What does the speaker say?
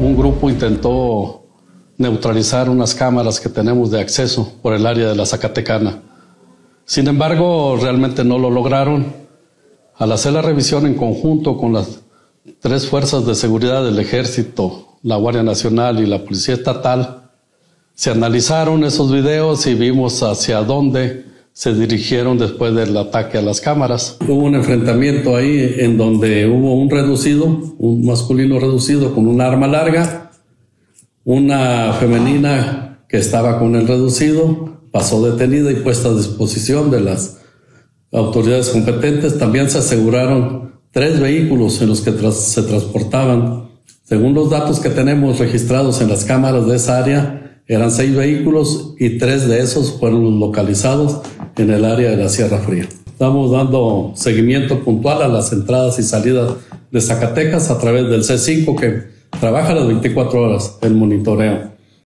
un grupo intentó neutralizar unas cámaras que tenemos de acceso por el área de la Zacatecana. Sin embargo, realmente no lo lograron. Al hacer la revisión en conjunto con las tres fuerzas de seguridad del ejército, la Guardia Nacional y la Policía Estatal, se analizaron esos videos y vimos hacia dónde se dirigieron después del ataque a las cámaras. Hubo un enfrentamiento ahí en donde hubo un reducido, un masculino reducido con un arma larga, una femenina que estaba con el reducido, pasó detenida y puesta a disposición de las autoridades competentes. También se aseguraron tres vehículos en los que se transportaban. Según los datos que tenemos registrados en las cámaras de esa área, eran seis vehículos y tres de esos fueron localizados en el área de la Sierra Fría. Estamos dando seguimiento puntual a las entradas y salidas de Zacatecas a través del C5 que trabaja las 24 horas en monitoreo.